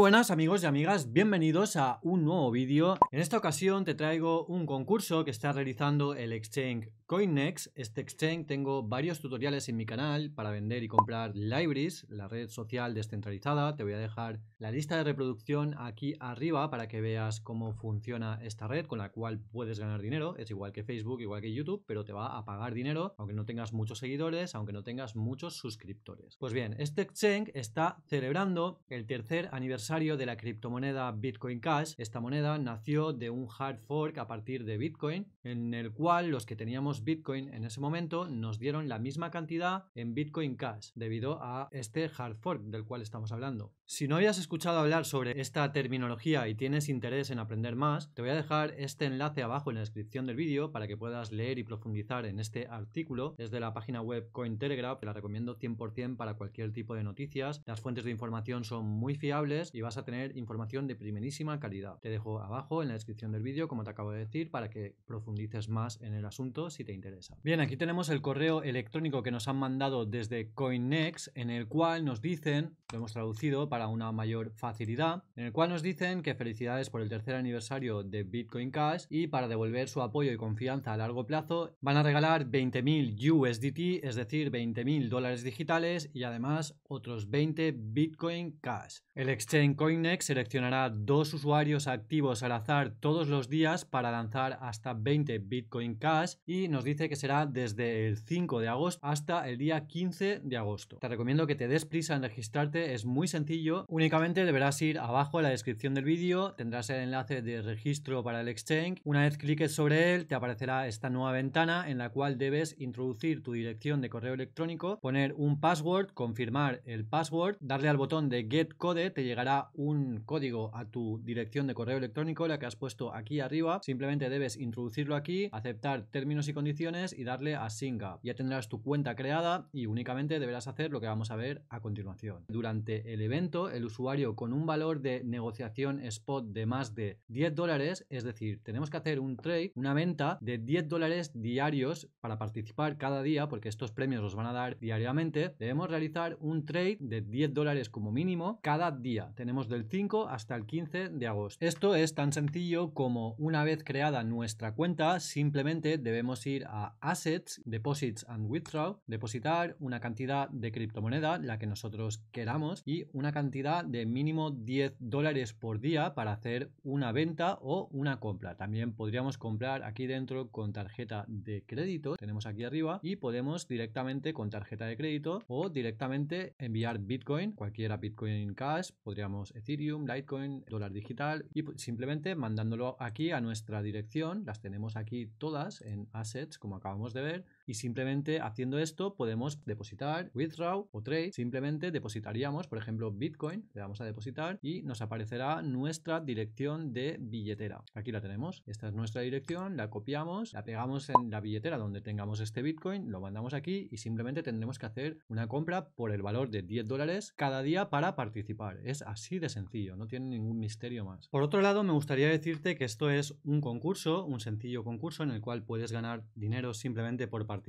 buenas amigos y amigas, bienvenidos a un nuevo vídeo. En esta ocasión te traigo un concurso que está realizando el exchange CoinNext. Este exchange tengo varios tutoriales en mi canal para vender y comprar Libraries, la red social descentralizada. Te voy a dejar la lista de reproducción aquí arriba para que veas cómo funciona esta red con la cual puedes ganar dinero. Es igual que Facebook, igual que YouTube, pero te va a pagar dinero aunque no tengas muchos seguidores, aunque no tengas muchos suscriptores. Pues bien, este exchange está celebrando el tercer aniversario de la criptomoneda Bitcoin Cash. Esta moneda nació de un hard fork a partir de Bitcoin, en el cual los que teníamos Bitcoin en ese momento nos dieron la misma cantidad en Bitcoin Cash debido a este hard fork del cual estamos hablando. Si no habías escuchado hablar sobre esta terminología y tienes interés en aprender más, te voy a dejar este enlace abajo en la descripción del vídeo para que puedas leer y profundizar en este artículo. Es de la página web Cointelegraph, te la recomiendo 100% para cualquier tipo de noticias. Las fuentes de información son muy fiables y vas a tener información de primerísima calidad. Te dejo abajo en la descripción del vídeo, como te acabo de decir, para que profundices más en el asunto si te interesa. Bien, aquí tenemos el correo electrónico que nos han mandado desde CoinNext, en el cual nos dicen, lo hemos traducido para una mayor facilidad, en el cual nos dicen que felicidades por el tercer aniversario de Bitcoin Cash y para devolver su apoyo y confianza a largo plazo van a regalar 20.000 USDT, es decir, 20.000 dólares digitales y además otros 20 Bitcoin Cash. El exchange CoinNext seleccionará dos usuarios activos al azar todos los días para lanzar hasta 20 Bitcoin Cash y nos dice que será desde el 5 de agosto hasta el día 15 de agosto. Te recomiendo que te des prisa en registrarte, es muy sencillo Únicamente deberás ir abajo a la descripción del vídeo, tendrás el enlace de registro para el exchange. Una vez cliques sobre él, te aparecerá esta nueva ventana en la cual debes introducir tu dirección de correo electrónico, poner un password, confirmar el password, darle al botón de Get Code, te llegará un código a tu dirección de correo electrónico, la que has puesto aquí arriba. Simplemente debes introducirlo aquí, aceptar términos y condiciones y darle a Sync Up. Ya tendrás tu cuenta creada y únicamente deberás hacer lo que vamos a ver a continuación. Durante el evento el usuario con un valor de negociación spot de más de 10 dólares, es decir, tenemos que hacer un trade, una venta de 10 dólares diarios para participar cada día, porque estos premios los van a dar diariamente, debemos realizar un trade de 10 dólares como mínimo cada día. Tenemos del 5 hasta el 15 de agosto. Esto es tan sencillo como una vez creada nuestra cuenta, simplemente debemos ir a Assets, Deposits and Withdraw, depositar una cantidad de criptomoneda, la que nosotros queramos, y una cantidad de mínimo 10 dólares por día para hacer una venta o una compra. También podríamos comprar aquí dentro con tarjeta de crédito, tenemos aquí arriba, y podemos directamente con tarjeta de crédito o directamente enviar Bitcoin, cualquiera Bitcoin Cash, podríamos Ethereum, Litecoin, dólar digital y simplemente mandándolo aquí a nuestra dirección, las tenemos aquí todas en assets como acabamos de ver y simplemente haciendo esto podemos depositar, withdraw o trade, simplemente depositaríamos por ejemplo Bitcoin le damos a depositar y nos aparecerá nuestra dirección de billetera. Aquí la tenemos, esta es nuestra dirección, la copiamos, la pegamos en la billetera donde tengamos este Bitcoin, lo mandamos aquí y simplemente tendremos que hacer una compra por el valor de 10 dólares cada día para participar. Es así de sencillo, no tiene ningún misterio más. Por otro lado, me gustaría decirte que esto es un concurso, un sencillo concurso en el cual puedes ganar dinero simplemente por participar,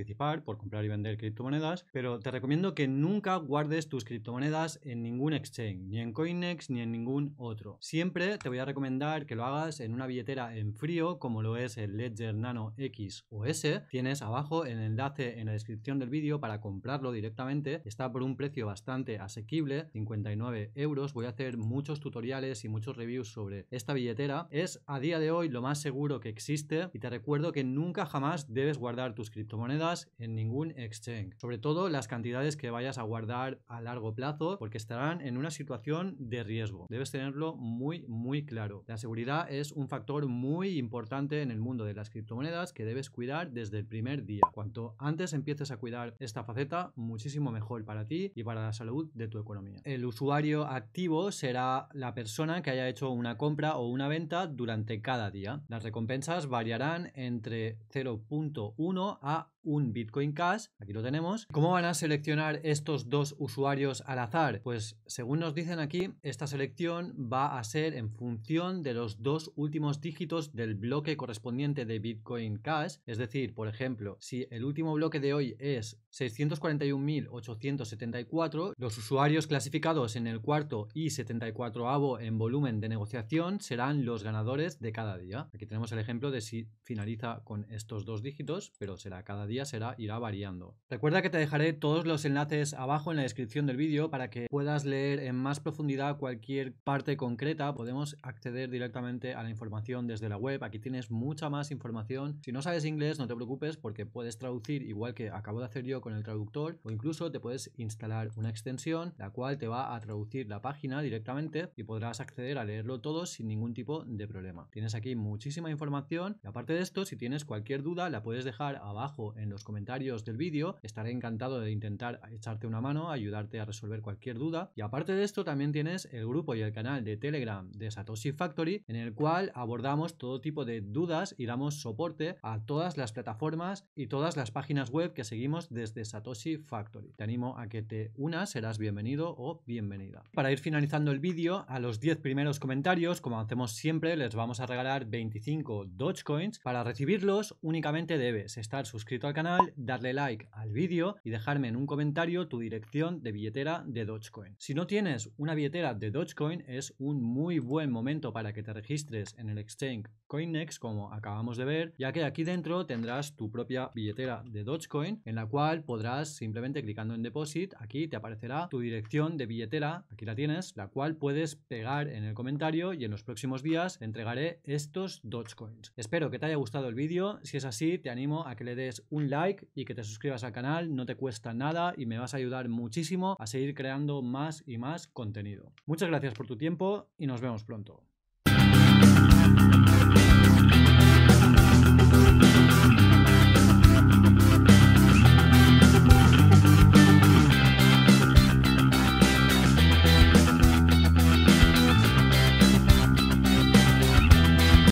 por comprar y vender criptomonedas, pero te recomiendo que nunca guardes tus criptomonedas en ningún exchange ni en Coinex ni en ningún otro. Siempre te voy a recomendar que lo hagas en una billetera en frío como lo es el Ledger Nano X o S. Tienes abajo el enlace en la descripción del vídeo para comprarlo directamente. Está por un precio bastante asequible, 59 euros. Voy a hacer muchos tutoriales y muchos reviews sobre esta billetera. Es a día de hoy lo más seguro que existe y te recuerdo que nunca jamás debes guardar tus criptomonedas en ningún exchange. Sobre todo las cantidades que vayas a guardar a largo plazo porque estarán en una situación de riesgo. Debes tenerlo muy, muy claro. La seguridad es un factor muy importante en el mundo de las criptomonedas que debes cuidar desde el primer día. Cuanto antes empieces a cuidar esta faceta, muchísimo mejor para ti y para la salud de tu economía. El usuario activo será la persona que haya hecho una compra o una venta durante cada día. Las recompensas variarán entre 0.1 a un Bitcoin Cash, aquí lo tenemos. ¿Cómo van a seleccionar estos dos usuarios al azar? Pues según nos dicen aquí esta selección va a ser en función de los dos últimos dígitos del bloque correspondiente de Bitcoin Cash. Es decir, por ejemplo, si el último bloque de hoy es 641.874, los usuarios clasificados en el cuarto y 74avo en volumen de negociación serán los ganadores de cada día. Aquí tenemos el ejemplo de si finaliza con estos dos dígitos, pero será cada día será irá variando. Recuerda que te dejaré todos los enlaces abajo en la descripción del vídeo para que puedas leer en más profundidad cualquier parte concreta. Podemos acceder directamente a la información desde la web. Aquí tienes mucha más información. Si no sabes inglés, no te preocupes porque puedes traducir igual que acabo de hacer yo con el traductor o incluso te puedes instalar una extensión la cual te va a traducir la página directamente y podrás acceder a leerlo todo sin ningún tipo de problema. Tienes aquí muchísima información y aparte de esto, si tienes cualquier duda, la puedes dejar abajo en los comentarios del vídeo. Estaré encantado de intentar echarte una mano, ayudarte a resolver cualquier duda. Y aparte de esto, también tienes el grupo y el canal de Telegram de Satoshi Factory, en el cual abordamos todo tipo de dudas y damos soporte a todas las plataformas y todas las páginas web que seguimos desde Satoshi Factory. Te animo a que te unas, serás bienvenido o bienvenida. Para ir finalizando el vídeo, a los 10 primeros comentarios, como hacemos siempre, les vamos a regalar 25 Dogecoins. Para recibirlos, únicamente debes estar suscrito al canal, darle like al vídeo y dejarme en un comentario tu dirección de billetera de Dogecoin. Si no tienes una billetera de Dogecoin, es un muy buen momento para que te registres en el exchange CoinNext, como acabamos de ver, ya que aquí dentro tendrás tu propia billetera de Dogecoin, en la cual podrás simplemente clicando en Deposit, aquí te aparecerá tu dirección de billetera, aquí la tienes, la cual puedes pegar en el comentario y en los próximos días entregaré estos Dogecoins. Espero que te haya gustado el vídeo, si es así te animo a que le des un like y que te suscribas al canal, no te cuesta nada y me vas a ayudar muchísimo a seguir creando más y más contenido. Muchas gracias por tu tiempo y nos vemos pronto.